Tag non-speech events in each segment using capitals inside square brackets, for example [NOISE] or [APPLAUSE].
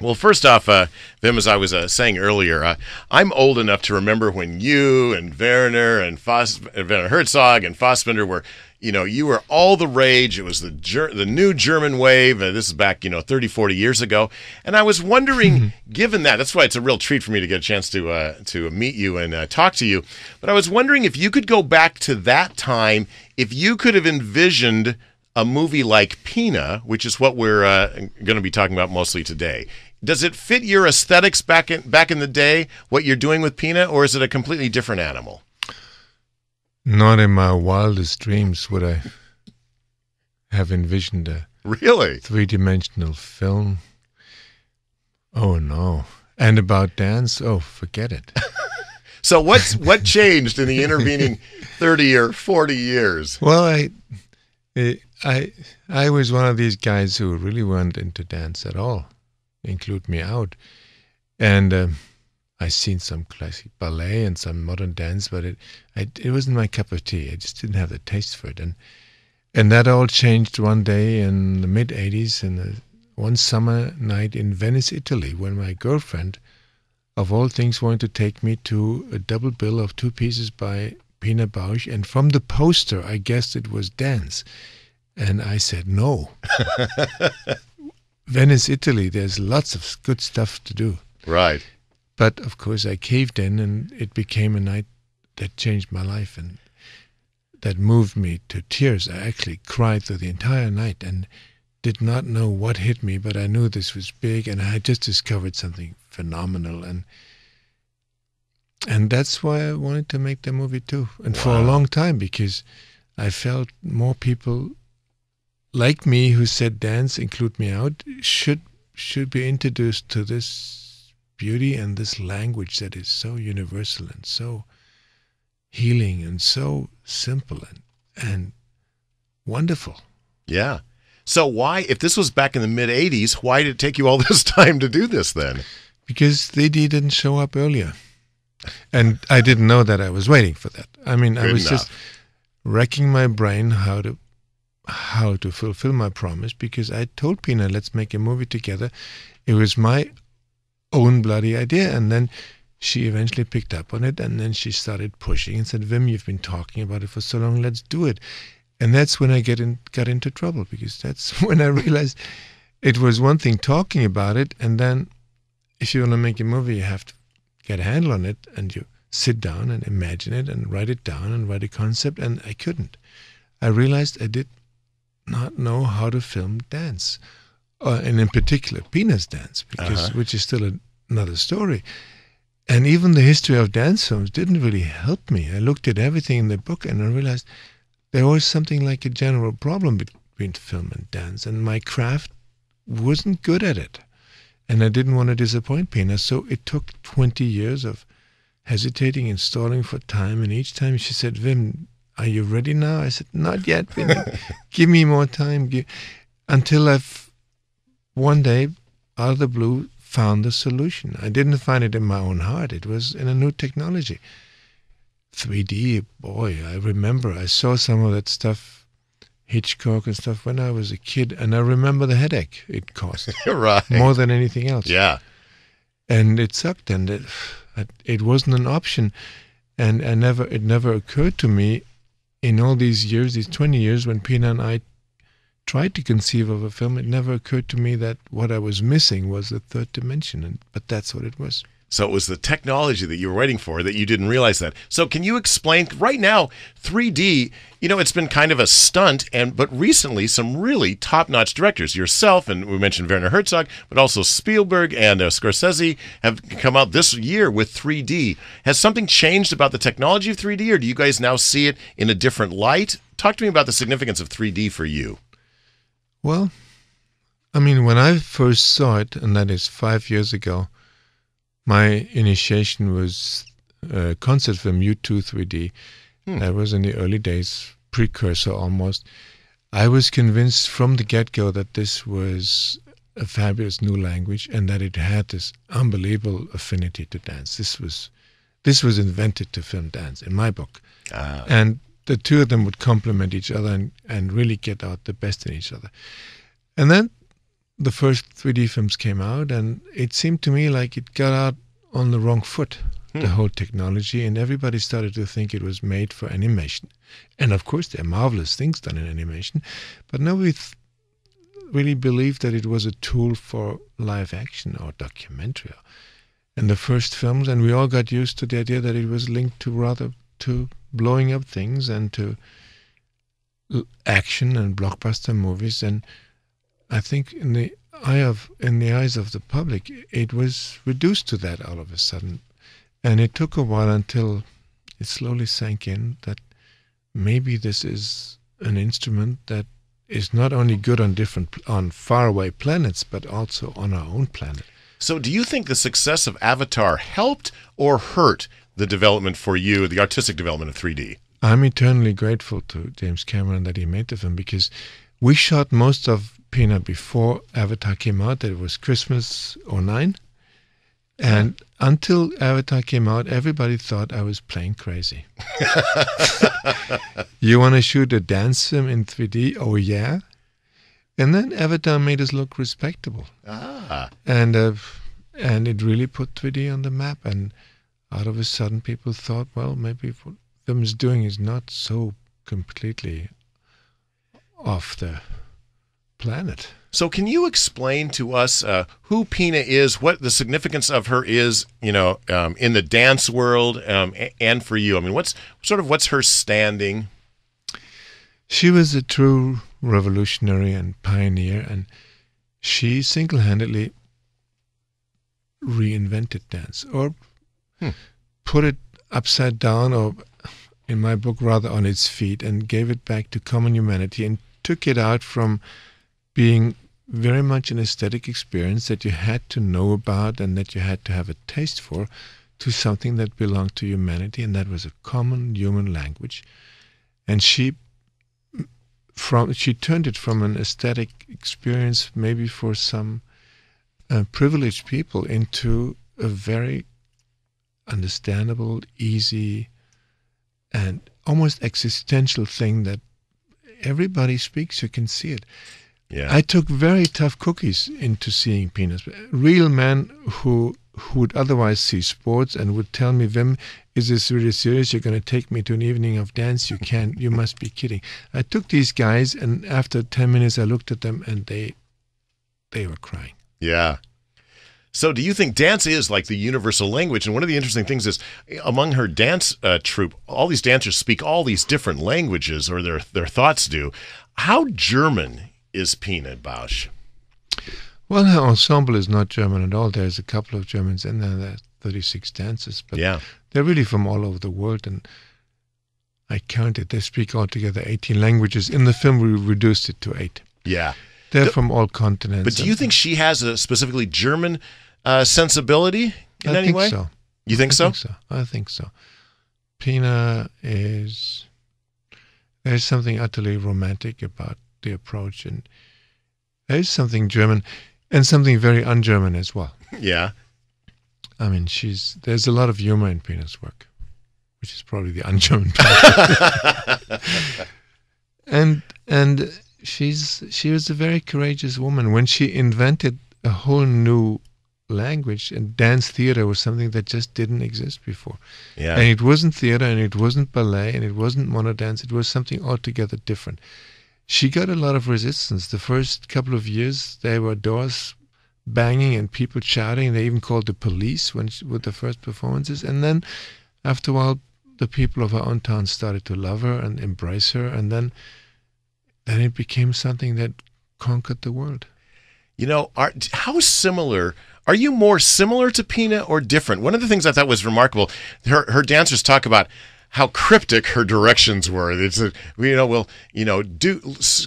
Well, first off, uh, Wim, as I was uh, saying earlier, uh, I'm old enough to remember when you and Werner and Foss, Werner Herzog and Fassbinder were, you know, you were all the rage. It was the ger- the new German wave. Uh, this is back, you know, 30, 40 years ago. And I was wondering, given that, that's why it's a real treat for me to get a chance to uh, to meet you and uh, talk to you. But I was wondering if you could go back to that time, if you could have envisioned a movie like Pina, which is what we're uh, going to be talking about mostly today. Does it fit your aesthetics back in back in the day? What you're doing with Pina, or is it a completely different animal? Not in my wildest dreams would I have envisioned a Really? three dimensional film. Oh no. And about dance? Oh, forget it. [LAUGHS] So what's what changed in the intervening [LAUGHS] thirty or forty years? well, I, eh, I, I was one of these guys who really weren't into dance at all, include me out. And um, I seen some classic ballet and some modern dance, but it, I, it wasn't my cup of tea. I just didn't have the taste for it. And and that all changed one day in the mid '80s, in one summer night in Venice, Italy, when my girlfriend, of all things, wanted to take me to a double bill of two pieces by Pina Bausch, and from the poster, I guessed it was dance, and I said no. Venice, Italy. There's lots of good stuff to do. Right. But of course, I caved in, and it became a night that changed my life and that moved me to tears. I actually cried through the entire night and did not know what hit me, but I knew this was big, and I had just discovered something phenomenal, and and that's why I wanted to make the movie too, and for a long time because I felt more people like me who said dance, include me out, should should be introduced to this beauty and this language that is so universal and so healing and so simple and and wonderful. Yeah. So why, if this was back in the mid '80s, why did it take you all [LAUGHS] this time to do this then? Because 3D didn't show up earlier. And I didn't know that I was waiting for that. I mean, I was enough. just wrecking my brain how to how to fulfill my promise because I told Pina, let's make a movie together. It was my own bloody idea. And then she eventually picked up on it and then she started pushing and said, Wim, you've been talking about it for so long, let's do it. And that's when I get in, got into trouble because that's [LAUGHS] when I realized it was one thing talking about it and then if you want to make a movie, you have to get a handle on it and you sit down and imagine it and write it down and write a concept. And I couldn't. I realized I did not know how to film dance, uh, and in particular, Pina's dance, because Uh-huh. which is still a, another story. And even the history of dance films didn't really help me. I looked at everything in the book and I realized there was something like a general problem between film and dance, and my craft wasn't good at it and I didn't want to disappoint Pina. So it took 20 years of hesitating and stalling for time. And each time she said, Wim, are you ready now? I said, not yet. [LAUGHS] Give me more time. Give... Until I've one day, out of the blue, found the solution. I didn't find it in my own heart. It was in a new technology. 3D, boy, I remember I saw some of that stuff, Hitchcock and stuff, when I was a kid, and I remember the headache it caused [LAUGHS] right. more than anything else. Yeah. And it sucked, and it, [SIGHS] it wasn't an option, and I never it never occurred to me in all these years, these twenty years, when Pina and I tried to conceive of a film, it never occurred to me that what I was missing was the third dimension, and but that's what it was. So it was the technology that you were waiting for that you didn't realize that. So can you explain right now 3D, you know, it's been kind of a stunt and but recently some really top-notch directors, yourself and we mentioned Werner Herzog, but also Spielberg and uh, Scorsese have come out this year with 3D. Has something changed about the technology of 3D or do you guys now see it in a different light? Talk to me about the significance of 3D for you. Well, I mean, when I first saw it, and that is five years ago, my initiation was a concert film U2 3D. Hmm. That was in the early days, precursor almost. I was convinced from the get go that this was a fabulous new language and that it had this unbelievable affinity to dance. This was this was invented to film dance in my book. Ah, And the two of them would complement each other and, and really get out the best in each other. And then the first 3D films came out, and it seemed to me like it got out on the wrong foot, Hmm. the whole technology, and everybody started to think it was made for animation. And of course, there are marvelous things done in animation, but nobody th- really believed that it was a tool for live action or documentary. And the first films, and we all got used to the idea that it was linked to rather to blowing up things and to action and blockbuster movies and I think in the eye of in the eyes of the public, it was reduced to that all of a sudden, and it took a while until it slowly sank in that maybe this is an instrument that is not only good on different on faraway planets, but also on our own planet. So, do you think the success of Avatar helped or hurt the development for you, the artistic development of 3D? I'm eternally grateful to James Cameron that he made the film because we shot most of Pina before Avatar came out. that It was Christmas 09. And until Avatar came out, everybody thought I was playing crazy. [LAUGHS] you want to shoot a dance film in 3D? Oh, yeah. And then Avatar made us look respectable. Ah. And, uh, and it really put 3D on the map. And out of a sudden, people thought, well, maybe what film is doing is not so completely off the planet. So, can you explain to us uh, who Pina is, what the significance of her is, you know, um, in the dance world, um, and for you? I mean, what's sort of what's her standing? She was a true revolutionary and pioneer, and she single handedly reinvented dance or Hmm. put it upside down, or in my book, rather on its feet, and gave it back to common humanity and took it out from being very much an aesthetic experience that you had to know about and that you had to have a taste for to something that belonged to humanity, and that was a common human language. And she from she turned it from an aesthetic experience maybe for some uh, privileged people into a very understandable easy and almost existential thing that everybody speaks you can see it Yeah. i took very tough cookies into seeing Pina's real men who who would otherwise see sports and would tell me Wim is this really serious you're going to take me to an evening of dance you can't you must be kidding i took these guys and after 10 minutes i looked at them and they they were crying Yeah. So, do you think dance is like the universal language? And one of the interesting things is, among her dance uh, troupe, all these dancers speak all these different languages, or their their thoughts do. How German is Pina Bausch? well her ensemble is not german at all there's a couple of germans in there there's 36 dancers but Yeah. they're really from all over the world and i counted they speak altogether 18 languages in the film we reduced it to eight Yeah. they're Do- from all continents But do you think she has a specifically German uh, sensibility in any way? I any think way? so. You think I so? think so. I think so. Pina is there's something utterly romantic about the approach, and there's something German and something very un-German as well. Yeah. I mean, she's there's a lot of humor in Pina's work, which is probably the un-German part. [LAUGHS] and and she's she was a very courageous woman when she invented a whole new language and dance theater was something that just didn't exist before Yeah. and it wasn't theater and it wasn't ballet and it wasn't modern dance. it was something altogether different she got a lot of resistance. The first couple of years there were doors banging and people shouting. They even called the police when she, with the first performances. And then after a while the people of her own town started to love her and embrace her. And then then it became something that conquered the world. You know, are, how similar are you more similar to Pina or different? One of the things I thought was remarkable, her her dancers talk about how cryptic her directions were. It's a, you know, well, you know, do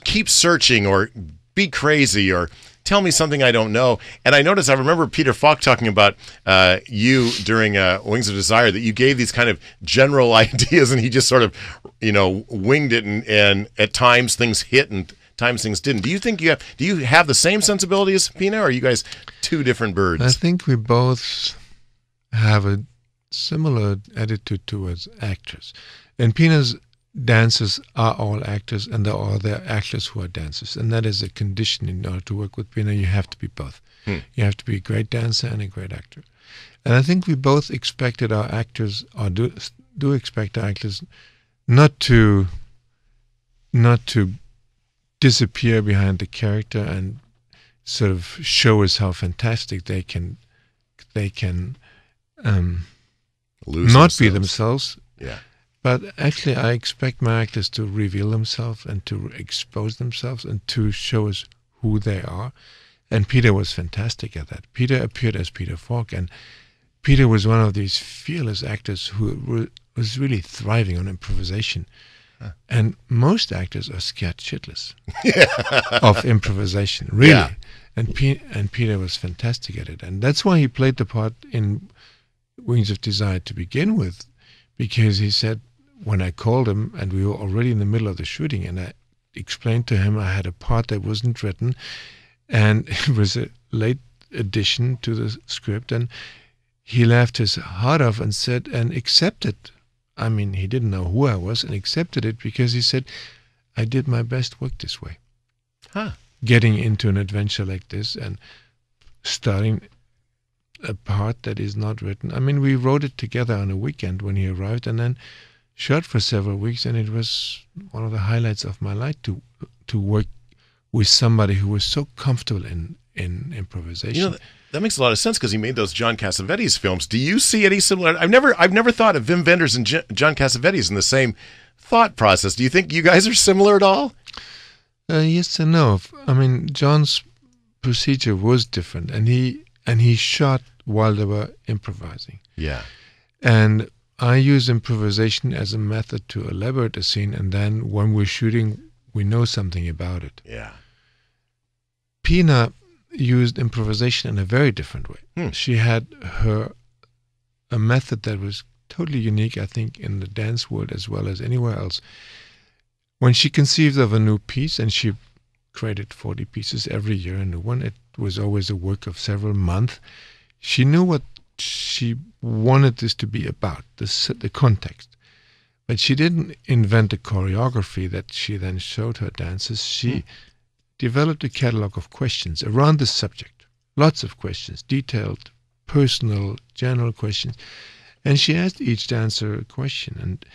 keep searching or be crazy or tell me something I don't know. And I noticed, I remember Peter Falk talking about uh, you during uh, Wings of Desire that you gave these kind of general [LAUGHS] ideas, and he just sort of, you know, winged it, and, and at times things hit and times things didn't. Do you think you have? Do you have the same sensibility as Pina, or are you guys two different birds? I think we both have a similar attitude towards actors. And Pina's dancers are all actors and there are there actors who are dancers. And that is a condition in order to work with Pina. You have to be both. Hmm. You have to be a great dancer and a great actor. And I think we both expected our actors, or do, do expect our actors, not to not to disappear behind the character and sort of show us how fantastic they can they can um, Lose not be themselves. themselves. Yeah. But actually, I expect my actors to reveal themselves and to expose themselves and to show us who they are. And Peter was fantastic at that. Peter appeared as Peter Falk, and Peter was one of these fearless actors who were, was really thriving on improvisation. And most actors are scared shitless [LAUGHS] of improvisation, really. Yeah. And Pe- and Peter was fantastic at it, and that's why he played the part in Wings of Desire to begin with, because he said when I called him and we were already in the middle of the shooting, and I explained to him I had a part that wasn't written, and [LAUGHS] it was a late addition to the script, and he laughed his heart off and said and accepted. I mean, he didn't know who I was and accepted it because he said, I did my best work this way. Huh. Getting into an adventure like this and starting a part that is not written. I mean, we wrote it together on a weekend when he arrived and then shot for several weeks, and it was one of the highlights of my life to to work with somebody who was so comfortable in in improvisation. You know, that, that makes a lot of sense because he made those John Cassavetes films. Do you see any similar? I've never, I've never thought of Wim Wenders and J- John Cassavetes in the same thought process. Do you think you guys are similar at all? Uh, yes and no. I mean, John's procedure was different, and he and he shot while they were improvising. Yeah. And I use improvisation as a method to elaborate a scene, and then when we're shooting, we know something about it. Yeah. Pina used improvisation in a very different way. Hmm. She had her a method that was totally unique, I think, in the dance world as well as anywhere else. When she conceived of a new piece, and she created 40 pieces every year, a new one, it was always a work of several months. She knew what she wanted this to be about, the, the context. But she didn't invent a choreography that she then showed her dancers. She hmm. developed a catalog of questions around the subject. Lots of questions, detailed, personal, general questions. And she asked each dancer a question, and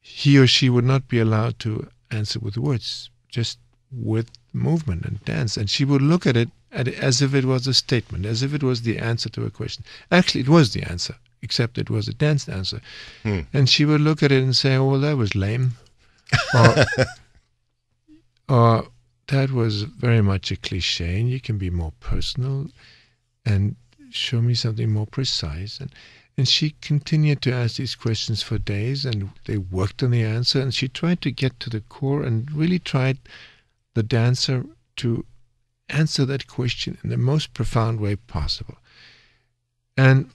he or she would not be allowed to answer with words, just with movement and dance. And she would look at it as if it was a statement, as if it was the answer to a question. Actually, it was the answer, except it was a dance answer. Hmm. And she would look at it and say, oh, well, that was lame. or, [LAUGHS] or that was very much a cliche, and you can be more personal and show me something more precise. And, and she continued to ask these questions for days, and they worked on the answer, and she tried to get to the core and really tried the dancer to answer that question in the most profound way possible. And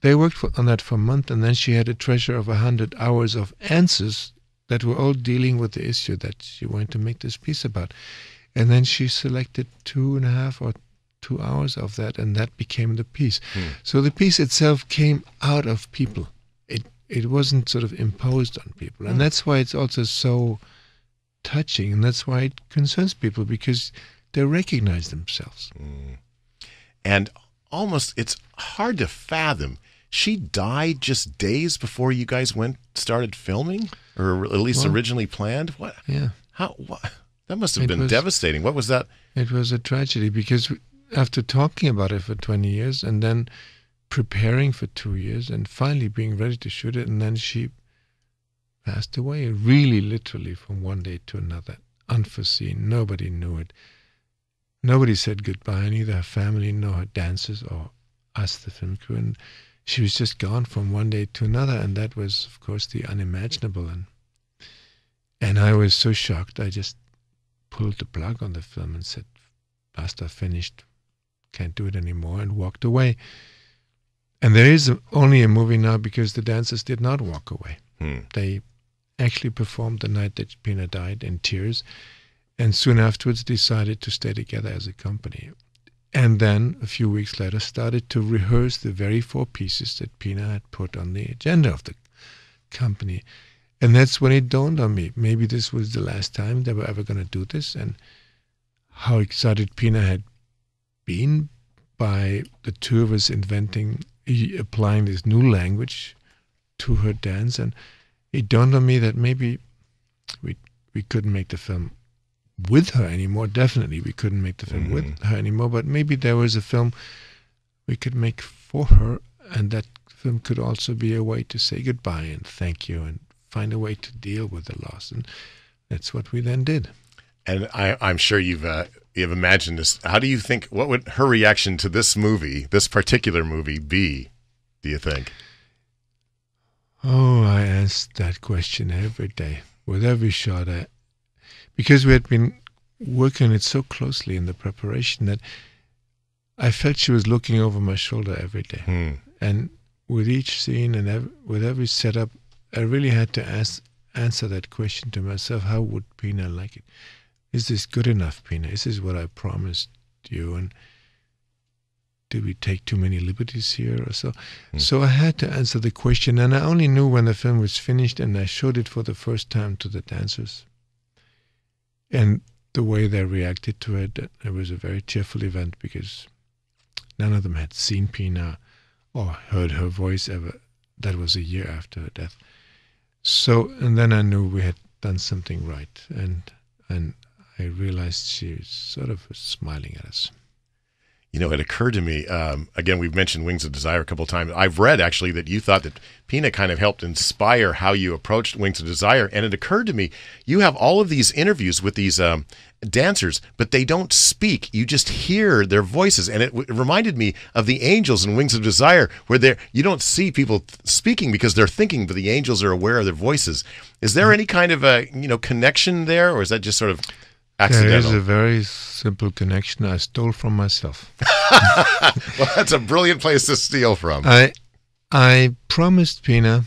they worked for, on that for a month, and then she had a treasure of a hundred hours of answers that were all dealing with the issue that she wanted to make this piece about. And then she selected two and a half or two hours of that, and that became the piece. Hmm. So the piece itself came out of people. It it wasn't sort of imposed on people, and Hmm. that's why it's also so touching, and that's why it concerns people because they recognize themselves. Mm. And almost, it's hard to fathom. She died just days before you guys went started filming, or at least Well- originally planned. What? Yeah. How? What? That must have It been was- devastating. What was that? It was a tragedy because after talking about it for 20 years and then preparing for two years and finally being ready to shoot it, and then she passed away, really literally from one day to another, unforeseen. Nobody knew it. Nobody said goodbye, neither her family nor her dancers or us, the film crew. And she was just gone from one day to another, and that was, of course, the unimaginable. And and I was so shocked, I just pulled the plug on the film and said, Basta, finished, can't do it anymore, and walked away. And there is only a movie now because the dancers did not walk away. Hmm. They actually performed the night that Pina died in tears, and soon afterwards decided to stay together as a company. And then, a few weeks later, started to rehearse the very four pieces that Pina had put on the agenda of the company. And that's when it dawned on me. Maybe this was the last time they were ever going to do this, and how excited Pina had been by the two of us inventing, applying this new language to her dance. And it dawned on me that maybe we we couldn't make the film with her anymore. Definitely, we couldn't make the film mm-hmm. with her anymore. But maybe there was a film we could make for her, and that film could also be a way to say goodbye and thank you and find a way to deal with the loss. And that's what we then did. And I, am sure you've uh, you've imagined this. How do you think? What would her reaction to this movie, this particular movie, be? Do you think? Oh, I ask that question every day with every shot. I, because we had been working it so closely in the preparation that I felt she was looking over my shoulder every day. Hmm. And with each scene and ev- with every setup, I really had to ask, answer that question to myself: How would Pina like it? Is this good enough, Pina? Is this what I promised you? And did we take too many liberties here or so? Mm. So I had to answer the question, and I only knew when the film was finished, and I showed it for the first time to the dancers. And the way they reacted to it, it was a very cheerful event because none of them had seen Pina or heard her voice ever. That was a year after her death. So, and then I knew we had done something right, and and I realized she was sort of smiling at us. You know, it occurred to me um, again. We've mentioned Wings of Desire a couple of times. I've read actually that you thought that Pina kind of helped inspire how you approached Wings of Desire, and it occurred to me you have all of these interviews with these um, dancers, but they don't speak. You just hear their voices, and it, w- it reminded me of the angels in Wings of Desire, where they you don't see people th- speaking because they're thinking, but the angels are aware of their voices. Is there mm-hmm. any kind of a you know connection there, or is that just sort of accidental. There is a very simple connection I stole from myself. [LAUGHS] well, that's a brilliant place to steal from. I I promised Pina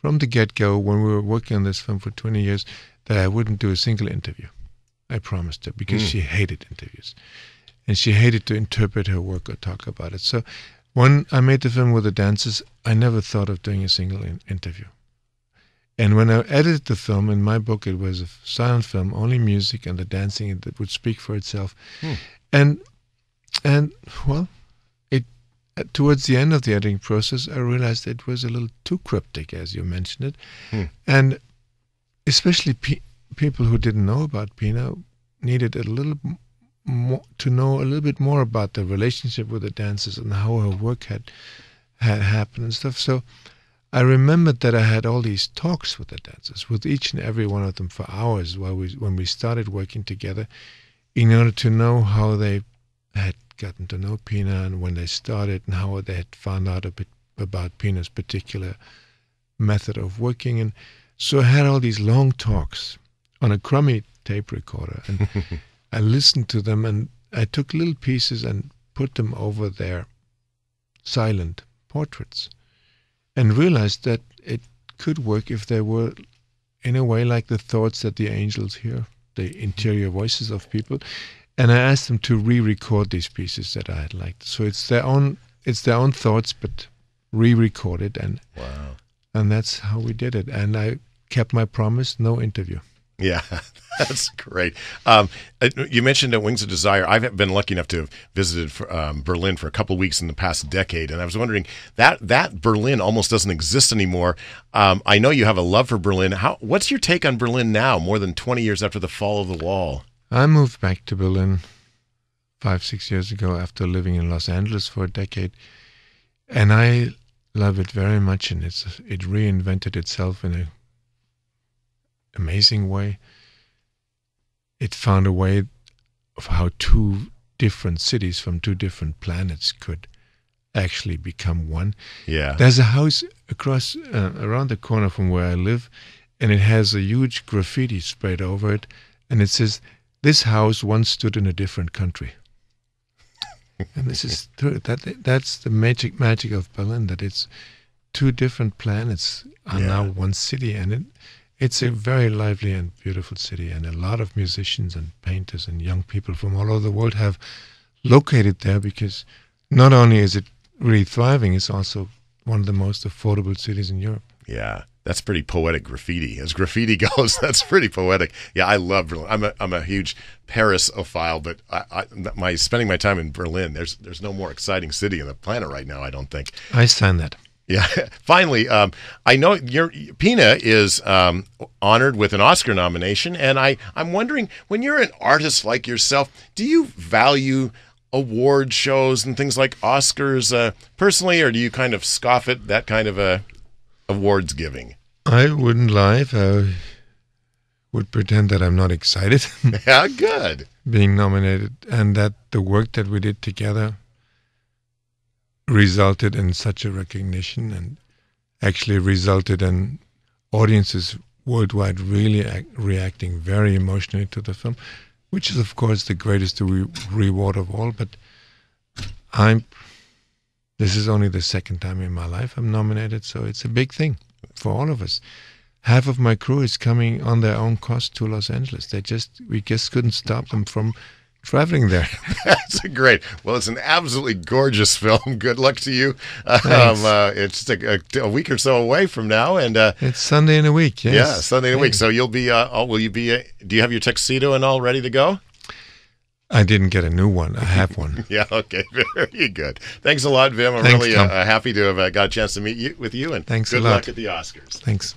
from the get go when we were working on this film for 20 years that I wouldn't do a single interview. I promised her because mm. she hated interviews and she hated to interpret her work or talk about it. So when I made the film with the dancers, I never thought of doing a single in- interview. And when I edited the film, in my book, it was a silent film, only music and the dancing that would speak for itself. Hmm. And and well, it towards the end of the editing process, I realized it was a little too cryptic, as you mentioned it, hmm. and especially pe- people who didn't know about Pina needed a little more to know a little bit more about the relationship with the dancers and how her work had had happened and stuff. So I remembered that I had all these talks with the dancers, with each and every one of them for hours while we, when we started working together, in order to know how they had gotten to know Pina and when they started and how they had found out a bit about Pina's particular method of working. And so I had all these long talks on a crummy tape recorder, and [LAUGHS] I listened to them and I took little pieces and put them over their silent portraits and realized that it could work if they were, in a way, like the thoughts that the angels hear, the interior voices of people. And I asked them to re-record these pieces that I had liked. So it's their own, it's their own thoughts, but re-recorded, and wow, and that's how we did it. And I kept my promise, no interview. Yeah, [LAUGHS] that's great. Um, uh, you mentioned at Wings of Desire. I've been lucky enough to have visited for, um, Berlin for a couple weeks in the past decade, and I was wondering that that Berlin almost doesn't exist anymore. Um, I know you have a love for Berlin. How? What's your take on Berlin now, more than twenty years after the fall of the wall? I moved back to Berlin five, six years ago after living in Los Angeles for a decade, and I love it very much. And it's it reinvented itself in a amazing way. It found a way of how two different cities from two different planets could actually become one. Yeah. There's a house across uh, around the corner from where I live and it has a huge graffiti spread over it and it says this house once stood in a different country. [LAUGHS] and this is true. That that's the magic magic of Berlin that it's two different planets are yeah. now one city and it it's a very lively and beautiful city, and a lot of musicians and painters and young people from all over the world have located there because not only is it really thriving, it's also one of the most affordable cities in Europe. Yeah, That's pretty poetic graffiti. As graffiti [LAUGHS] goes, that's pretty poetic. Yeah, I love Berlin. I'm a, I'm a huge Paris-ophile, but I, I, my spending my time in Berlin, there's there's no more exciting city on the planet right now. I don't think. I stand that. Yeah. [LAUGHS] Finally, um, I know your Pina is um, honored with an Oscar nomination, and I I'm wondering when you're an artist like yourself, do you value award shows and things like Oscars uh, personally, or do you kind of scoff at that kind of a awards giving? I wouldn't lie if I would pretend that I'm not excited [LAUGHS] Yeah, good. being nominated and that the work that we did together resulted in such a recognition and actually resulted in audiences worldwide really ac- reacting very emotionally to the film, which is of course the greatest re- reward of all. But I'm this is only the second time in my life I'm nominated, so it's a big thing for all of us. Half of my crew is coming on their own cost to Los Angeles. They just we just couldn't stop them from traveling there. [LAUGHS] That's a great. Well, it's an absolutely gorgeous film. [LAUGHS] Good luck to you. Um, uh, it's a, a week or so away from now, and uh, it's Sunday in a week. Yes. yeah, Sunday in a week. So you'll be. Uh, oh, will you be? Uh, do you have your tuxedo and all ready to go? I didn't get a new one. I have one. [LAUGHS] Yeah. Okay. Very good. Thanks a lot, Wim. I'm Thanks, really uh, happy to have uh, got a chance to meet you with you, and Thanks good luck at the Oscars. Thanks.